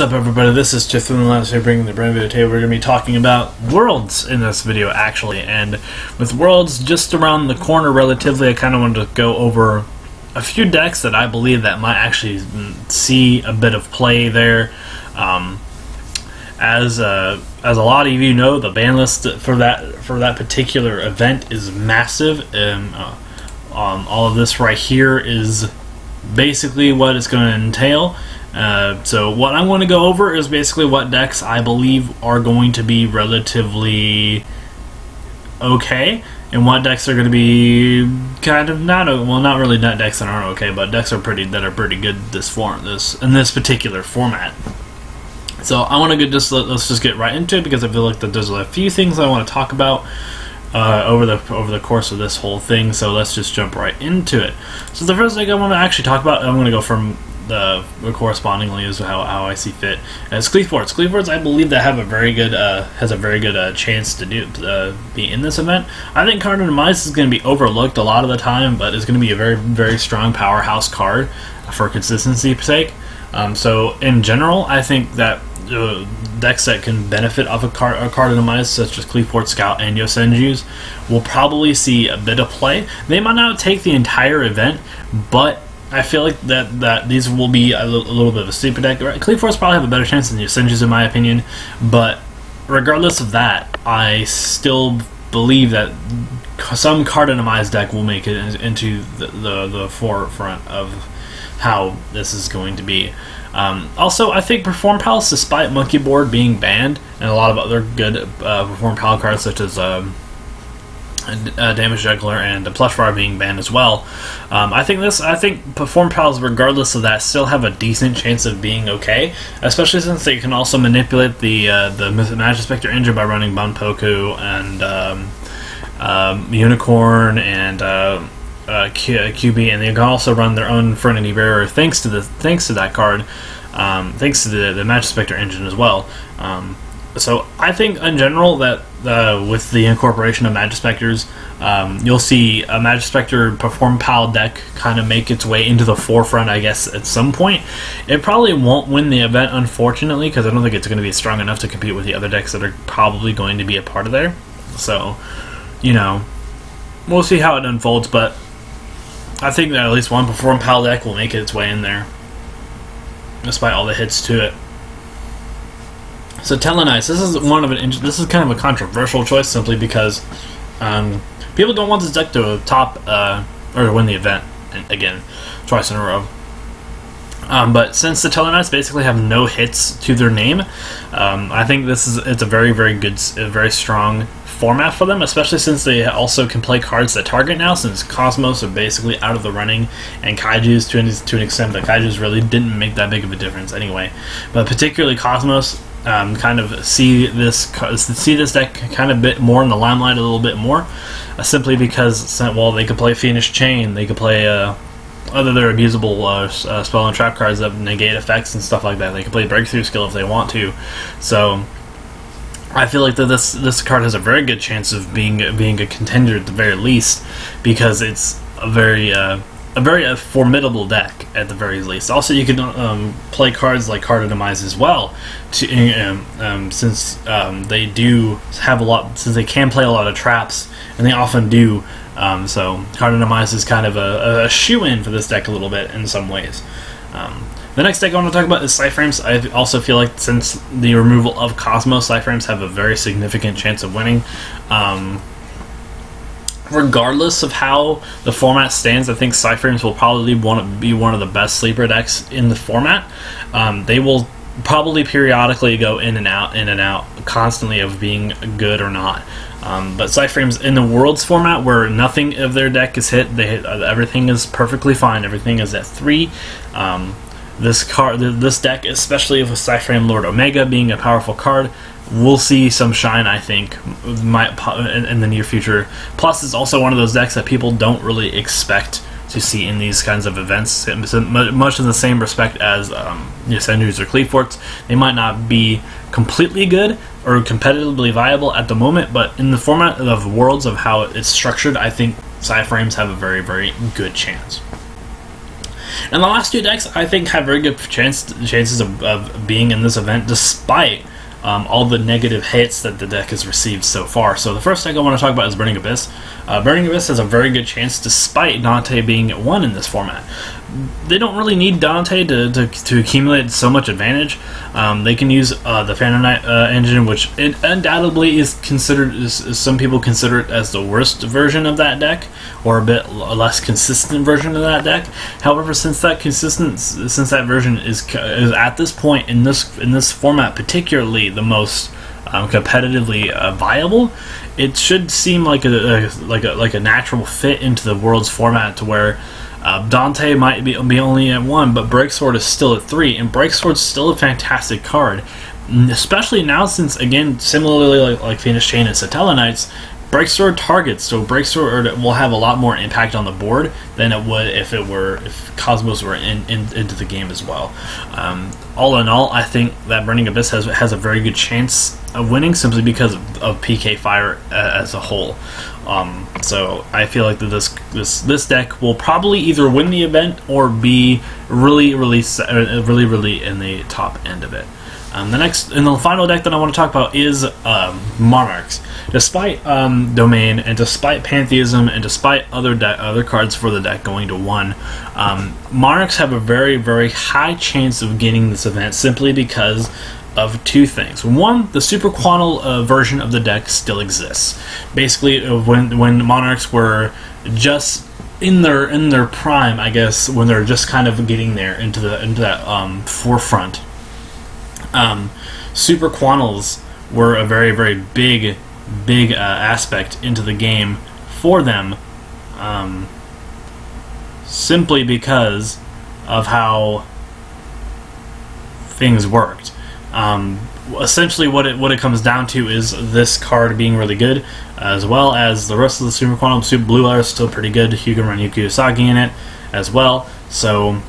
What's up everybody, this is Just the Last here bringing the brand video today. We're going to be talking about Worlds in this video actually, and with Worlds just around the corner relatively, I kind of wanted to go over a few decks that I believe that might actually see a bit of play there. Um, as uh, as a lot of you know, the ban list for that for that particular event is massive, and uh, um, all of this right here is basically what it's going to entail. Uh, so what I want to go over is basically what decks I believe are going to be relatively okay, and what decks are going to be kind of not well, not really not decks that aren't okay, but decks are pretty that are pretty good this form this in this particular format. So I want to just let's just get right into it because I feel like that there's a few things I want to talk about uh, over the over the course of this whole thing. So let's just jump right into it. So the first thing I want to actually talk about, I'm going to go from the correspondingly is how, how I see fit. As Qliphorts, Qliphorts, I believe that have a very good uh, has a very good uh, chance to do uh, be in this event. I think Card of Demise is going to be overlooked a lot of the time, but it's going to be a very very strong powerhouse card for consistency sake. Um, so in general, I think that uh, decks that can benefit off a card, a card such as Qliphort Scout and Yosenju's, will probably see a bit of play. They might not take the entire event, but I feel like that, that these will be a, little bit of a sleeper deck. Qliphorts probably have a better chance than the Yosenju's in my opinion, but regardless of that, I still believe that some cardinalized deck will make it into the, the, the forefront of how this is going to be. Um, also, I think Performapals, despite Monkeyboard being banned, and a lot of other good uh, Performapal cards such as um, uh, Damage Juggler and the Plush Bar being banned as well. Um, I think this, I think Performapals, regardless of that, still have a decent chance of being okay, especially since they can also manipulate the uh, the Majespecter engine by running Bunbuku and um, um, Unicorn and uh, uh, Kyubi, and they can also run their own Frenity Bearer thanks to the thanks to that card, um, thanks to the the Majespecter engine as well. Um, so I think in general that uh, with the incorporation of Majespecters, um, you'll see a Majespecter Perform Pal deck kind of make its way into the forefront, I guess, at some point. It probably won't win the event, unfortunately, because I don't think it's going to be strong enough to compete with the other decks that are probably going to be a part of there. So, you know, we'll see how it unfolds, but I think that at least one Performapal deck will make its way in there, despite all the hits to it. So Tellarknights, this is one of an this is kind of a controversial choice simply because um, people don't want this deck to top uh, or to win the event again twice in a row. Um, but since the Tellarknights basically have no hits to their name, um, I think this is it's a very very good, very strong format for them, especially since they also can play cards that target now, since Cosmos are basically out of the running, and Kaiju's to an, to an extent, but Kaiju's really didn't make that big of a difference anyway. But particularly Cosmos, um, kind of see this see this deck kind of bit more in the limelight a little bit more, uh, simply because well they could play Fiendish Chain, they could play uh, other their abusable uh, uh, spell and trap cards that negate effects and stuff like that. They can play Breakthrough Skill if they want to, so. I feel like that this this card has a very good chance of being being a contender at the very least because it's a very uh, a very uh, formidable deck at the very least. Also, you can um, play cards like Card of Demise as well, to, um, um, since um, they do have a lot, since they can play a lot of traps, and they often do. Um, so, Card of Demise is kind of a, a shoe in for this deck a little bit in some ways. Um, the next deck I want to talk about is PSY-Frames. I also feel like since the removal of Cosmos, PSY-Frames have a very significant chance of winning. Um, regardless of how the format stands, I think PSY-Frames will probably want to be one of the best sleeper decks in the format. Um, they will probably periodically go in and out, in and out, constantly of being good or not. Um, but PSY-Frames in the Worlds format, where nothing of their deck is hit, they hit, uh, everything is perfectly fine. Everything is at three. Um, this card, this deck, especially with PSY-Framelord Omega being a powerful card, we'll see some shine, I think, might in, in, the near future. Plus, it's also one of those decks that people don't really expect to see in these kinds of events. Much in the same respect as um, or Qliphorts, they might not be completely good or competitively viable at the moment, but in the format of Worlds of how it's structured, I think PSY-Frames have a very, very good chance. And the last two decks, I think, have very good chance, chances of, of being in this event, despite um, all the negative hits that the deck has received so far. So the first deck I want to talk about is Burning Abyss. Uh, Burning Abyss has a very good chance, despite Dante being one in this format. They don't really need Dante to, to, to accumulate so much advantage. Um, they can use uh, the Phantom Knight uh, engine, which it undoubtedly is considered, is, some people consider it as the worst version of that deck, or a bit less consistent version of that deck. However, since that consistent, since that version is, is at this point in this in this format, particularly the most um, competitively uh, viable, it should seem like a, a, like a like a natural fit into the world's format to where uh, Dante might be, be only at one, but Breaksword is still at three, and Breaksword's still a fantastic card, especially now since again similarly like, like Fiendish Chain and Satellarknights, Breaksword targets, so Breaksword will have a lot more impact on the board than it would if it were if Cosmos were in, in into the game as well. Um, all in all, I think that Burning Abyss has has a very good chance of winning simply because of, of PK Fire as a whole. Um, so I feel like that this this this deck will probably either win the event or be really really uh, really really in the top end of it. Um, the next and the final deck that I want to talk about is um, Monarchs. Despite um, Domain and despite Pantheism and despite other other cards for the deck going to one, um, Monarchs have a very very high chance of getting this event simply because of two things. One, the Super Quantal uh, version of the deck still exists. Basically, uh, when when Monarchs were just in their in their prime, I guess, when they're just kind of getting there into the into that um, forefront um, super quantals were a very very big big uh, aspect into the game for them um, simply because of how things worked. Um, essentially what it what it comes down to is this card being really good as well as the rest of the super quantum super blue are still pretty good. You can run Yuki Usagi in it as well. So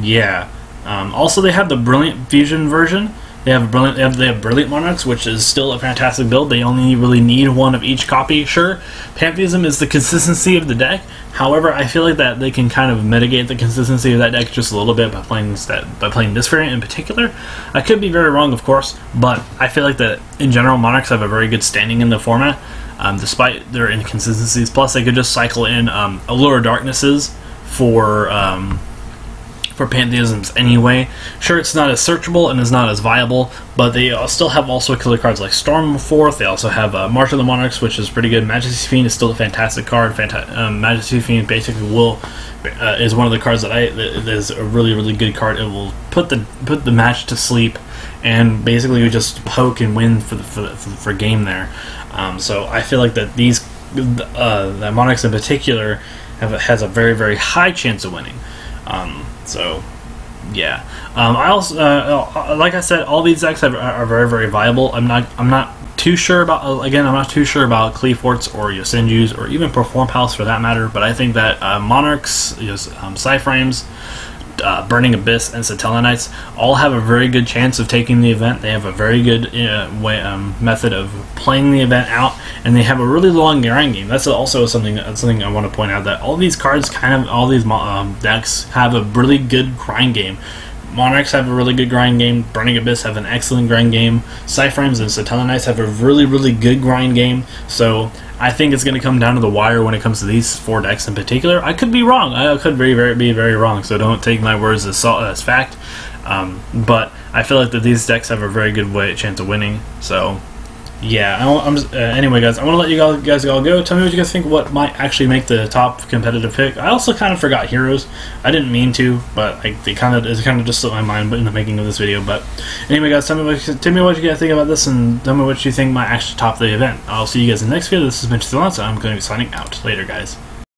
yeah. Um, also they have the brilliant fusion version they have brilliant. They have, they have brilliant monarchs, which is still a fantastic build. They only really need one of each copy. Sure, pantheism is the consistency of the deck. However, I feel like that they can kind of mitigate the consistency of that deck just a little bit by playing that by playing this variant in particular. I could be very wrong, of course, but I feel like that in general, monarchs have a very good standing in the format, um, despite their inconsistencies. Plus, they could just cycle in um, allure darknesses for. Um, for pantheisms anyway. Sure, it's not as searchable and is not as viable, but they still have also killer cards like Stormforth. They also have uh, March of the Monarchs, which is pretty good. Majesty Fiend is still a fantastic card. Fanta- um, Majesty Fiend basically will uh, is one of the cards that I that is a really really good card. It will put the put the match to sleep, and basically you just poke and win for the for, for, for game there. Um, so I feel like that these uh, the Monarchs in particular have, has a very very high chance of winning. Um, so, yeah. Um, I also, uh, uh, like I said, all these decks are, are, very, very viable. I'm not, I'm not too sure about. Uh, again, I'm not too sure about Qliphorts or Yosenjus or even Performapals for that matter. But I think that uh, Monarchs, you know, um, PSY-Frames, uh, Burning Abyss and Satellarknights all have a very good chance of taking the event. They have a very good uh, way um, method of playing the event out, and they have a really long grind game. That's also something that's something I want to point out that all these cards, kind of all these um, decks, have a really good grind game. Monarchs have a really good grind game. Burning Abyss have an excellent grind game. PSY-Frames and Satellarknights have a really, really good grind game. So I think it's going to come down to the wire when it comes to these four decks in particular. I could be wrong. I could very, very be very wrong. So don't take my words as, as fact. Um, but I feel like that these decks have a very good way chance of winning. So yeah, I'm, uh, anyway, guys, I want to let you guys all go. Tell me what you guys think. What might actually make the top competitive pick? I also kind of forgot heroes. I didn't mean to, but I, they kind of it kind of just slipped my mind in the making of this video. But anyway, guys, tell me what tell me what you guys think about this, and tell me what you think might actually top the event. I'll see you guys in the next video. This has been Chizalance. I'm going to be signing out. Later, guys.